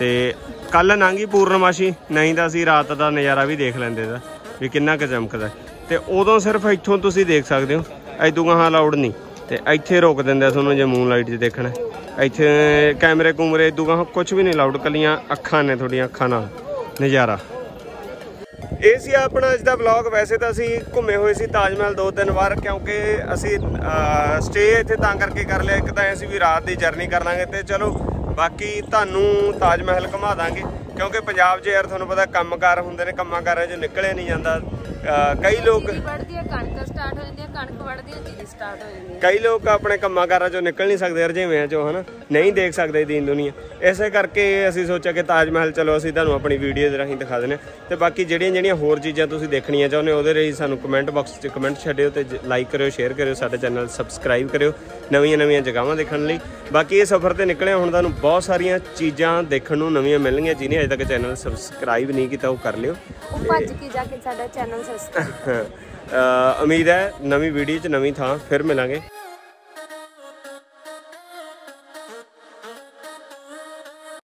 ਤੇ ਕੱਲ ਨਾਂਗੀ ਪੂਰਨਮਾਸ਼ੀ, ਨਹੀਂ ਤਾਂ ਅਸੀਂ ਰਾਤ ਦਾ ਨਜ਼ਾਰਾ ਵੀ ਦੇਖ ਲੈਂਦੇ ਦਾ ਵੀ ਕਿੰਨਾ ਕੁ ਚਮਕਦਾ। ਤੇ ਉਦੋਂ ਸਿਰਫ ਇੱਥੋਂ ਤੁਸੀਂ ਦੇਖ ਸਕਦੇ ਹੋ, ਐਦੂ ਗਾਹਾਂ ਅਲਾਉਡ ਨਹੀਂ। ਤੇ ਇੱਥੇ ਰੋਕ ਦਿੰਦੇ ਆ ਤੁਹਾਨੂੰ ਜੇ ਮੂਨ ਲਾਈਟ 'ਚ ਦੇਖਣਾ। ਇੱਥੇ ਕੈਮਰੇ ਕੂਮਰੇ ਐਦੂ ਗਾਹਾਂ ਕੁਝ ਵੀ ਨਹੀਂ ਅਲਾਉਡ ਕੱਲੀਆਂ ਅੱਖਾਂ ਨੇ ਤੁਹਾਡੀਆਂ ਅੱਖਾਂ ਨਾਲ, ਨਜ਼ਾਰਾ। ਇਹ ਸੀ ਆਪਣਾ ਅੱਜ ਦਾ ਵਲੌਗ ਵੈਸੇ ਤਾਂ ਅਸੀਂ ਘੁੰਮੇ ਹੋਏ ਸੀ ਤਾਜ ਮਹਿਲ ਦੋ ਤਿੰਨ ਵਾਰ, ਕਿਉਂਕਿ ਅਸੀਂ ਸਟੇ ਇੱਥੇ ਤਾਂ ਕਰਕੇ ਕਰ ਲਿਆ। ਇੱਕ ਤਾਂ ਅਸੀਂ ਵੀ ਰਾਤ ਦੀ ਜਰਨੀ ਕਰ ਲਾਂਗੇ ਤੇ ਚਲੋ ਬਾਕੀ ਤੁਹਾਨੂੰ ਤਾਜ ਮਹਿਲ ਘੁਮਾ ਦਾਂਗੇ, ਕਿਉਂਕਿ ਪੰਜਾਬ 'ਚ ਯਾਰ ਤੁਹਾਨੂੰ ਪਤਾ ਕੰਮਕਾਰ ਹੁੰਦੇ ਨੇ, ਕੰਮਾਂ ਕਾਰਾਂ 'ਚ ਨਿਕਲਿਆ ਨਹੀਂ ਜਾਂਦਾ। ਕਈ ਲੋਕ ਜੀਰੀ ਵੱਢਦੀ ਹੈ ਕਣਕ ਸਟਾਰਟ ਹੋ ਜਾਂਦੀ ਹੈ ਕਣਕ ਵੱਢਦੀ ਹੈ ਜੀਰੀ ਸਟਾਰਟ ਹੋ ਜਾਂਦੀ ਹੈ। ਕਈ ਲੋਕ ਆਪਣੇ ਕੰਮਾਂ ਕਾਰਾਂ ਚੋਂ ਨਿਕਲ ਨਹੀਂ ਸਕਦੇ ਰਜੇਵਿਆਂ ਚੋਂ ਹਨਾ? ਨਹੀਂ ਦੇਖ ਸਕਦੇ ਦੀਨ ਦੁਨੀਆ। ਇਸੇ ਕਰਕੇ ਅਸੀਂ ਸੋਚਿਆ ਕਿ ਤਾਜ ਮਹਿਲ ਚਲੋ ਅਸੀਂ ਤੁਹਾਨੂੰ ਆਪਣੀ ਵੀਡੀਓ ਦੇ ਰਾਹੀਂ ਦਿਖਾ ਹਾਂ। ਤੇ ਬਾਕੀ ਜਿਹੜੀਆਂ ਜਿਹੜੀਆਂ ਹੋਰ ਚੀਜ਼ਾਂ ਤੁਸੀਂ ਦੇਖਣੀਆਂ ਚਾਹੁੰਦੇ ਹੋ ਉਹਦੇ ਲਈ ਸਾਨੂੰ ਕਮੈਂਟ ਬਾਕਸ 'ਚ ਕਮੈਂਟ ਛੱਡਿਓ ਤੇ ਲਾਈਕ ਕਰਿਓ ਸ਼ੇਅਰ ਕਰਿਓ ਸਾਡੇ ਚੈਨਲ ਸਬਸਕ੍ਰਾਈਬ ਕਰਿਓ ਨਵੀਆਂ ਨਵੀਆਂ ਜਗ੍ਹਾਵਾਂ ਦੇਖਣ ਲਈ। ਬਾਕੀ ਇਹ ਸਫ਼ਰ ਤੇ ਨਿਕਲੇ ਹੁਣ ਤੁਹਾਨੂੰ ਬਹੁਤ ਸਾਰੀਆਂ ਚੀਜ਼ਾਂ ਦੇਖਣ ਨੂੰ ਨਵੀਆਂ ਮਿਲਣਗੀਆਂ ਜਿਹਨੇ ਅਜੇ ਤੱਕ ਚੈਨਲ ਸਬਸਕ੍ਰਾਈਬ ਨਹੀਂ ਕੀਤਾ ਉਹ ਕਰ ਲਿਓ। ਉਹ ਭੱਜ ਕੇ ਜਾ ਕੇ ਸਾਡਾ ਚੈਨਲ ਉਮੀਦ ਹੈ ਨਵੀਂ ਵੀਡੀਓ 'ਚ ਨਵੀਂ ਥਾਂ ਫਿਰ ਮਿਲਾਂਗੇ।